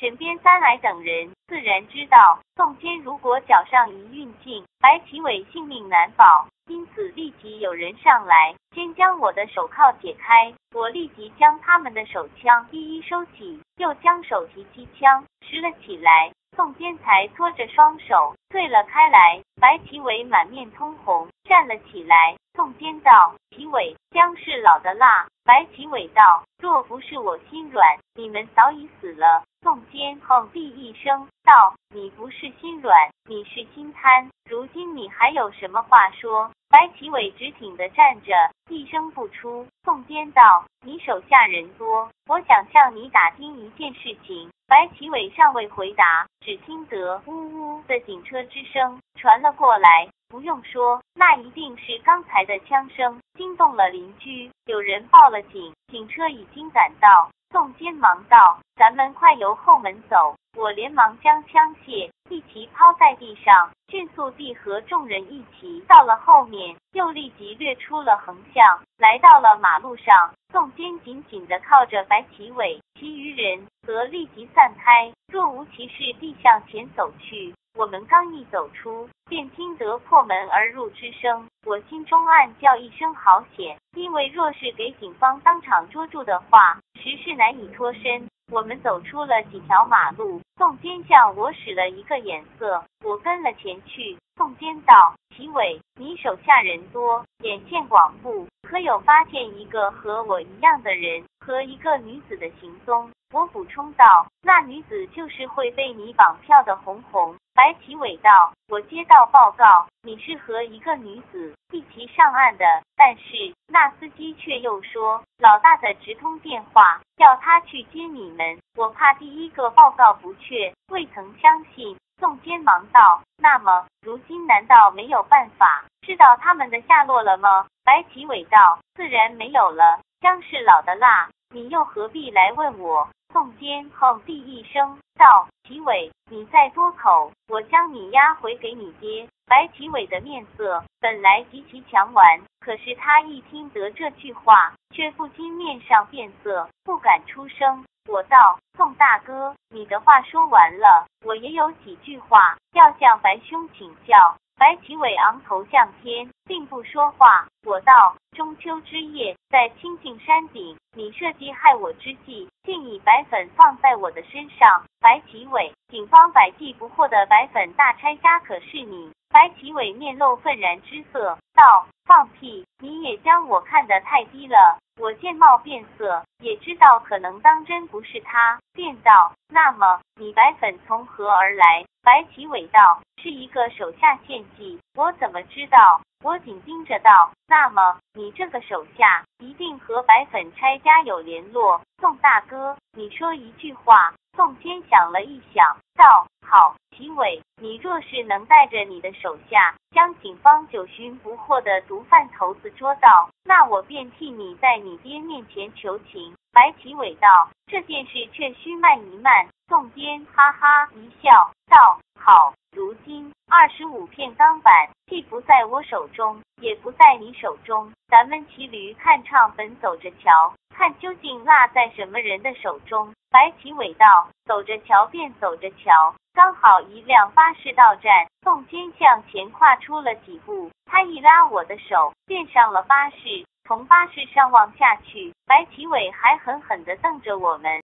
沈边三来等人自然知道，宋坚如果脚上一运劲，白旗伟性命难保。因此，立即有人上来，先将我的手铐解开。我立即将他们的手枪一一收起，又将手提机枪拾了起来。宋坚才拖着双手退了开来。白旗伟满面通红，站了起来。宋坚道：“旗伟，姜是老的辣。”白旗伟道：“若不是我心软，你们早已死了。”宋坚哼地一声道：“你不是心软，你是心贪。如今你还有什么话说？”白旗伟直挺的站着，一声不出。宋坚道：“你手下人多，我想向你打听一件事情。”白旗伟尚未回答，只听得呜呜的警车之声传了过来。不用说，那一定是刚才的枪声惊动了邻居，有人报了警，警车已经赶到。宋坚忙道：“咱们快由后门走。”我连忙将枪械一齐抛在地上，迅速地和众人一起到了后面，又立即掠出了横向，来到了马路上。宋坚紧紧地靠着白旗伟，其余人则立即散开，若无其事地向前走去。我们刚一走出，便听得破门而入之声，我心中暗叫一声好险，因为若是给警方当场捉住的话，实是难以脱身。我们走出了几条马路，宋坚向我使了一个眼色，我跟了前去。宋坚道：“齐伟，你手下人多，眼见广布，可有发现一个和我一样的人和一个女子的行踪？”我补充道：“那女子就是会被你绑票的红红。”白旗伟道：“我接到报告，你是和一个女子一起上岸的，但是那司机却又说老大的直通电话要他去接你们，我怕第一个报告不确，未曾相信。”宋坚忙道：“那么如今难道没有办法知道他们的下落了吗？”白旗伟道：“自然没有了，姜是老的辣，你又何必来问我？”宋坚哼地一声道：“齐伟，你再多口，我将你押回给你爹。”白齐伟的面色本来极其强顽，可是他一听得这句话，却不禁面上变色，不敢出声。我道：“宋大哥，你的话说完了，我也有几句话要向白兄请教。”白起伟昂头向天，并不说话。我道：中秋之夜，在清净山顶，你设计害我之际，竟以白粉放在我的身上。白旗伟，警方百计不获的白粉大拆家，可是你？白旗伟面露愤然之色，道：放屁！你也将我看得太低了。我见貌变色，也知道可能当真不是他，便道：那么你白粉从何而来？白旗伟道：“是一个手下献计，我怎么知道？”我紧盯着道：“那么你这个手下一定和白粉拆家有联络？”宋大哥，你说一句话。宋坚想了一想，道：“好，齐伟，你若是能带着你的手下，将警方九寻不获的毒贩头子捉到，那我便替你在你爹面前求情。”白齐伟道：“这件事却需慢一慢。”宋坚哈哈一笑，道：“好，如今二十五片钢板既不在我手中，也不在你手中，咱们骑驴看唱本走着瞧，看究竟落在什么人的手中。”白起伟道：“走着瞧，便走着瞧。”刚好一辆巴士到站，宋坚向前跨出了几步，他一拉我的手，便上了巴士。从巴士上望下去，白起伟还狠狠的瞪着我们。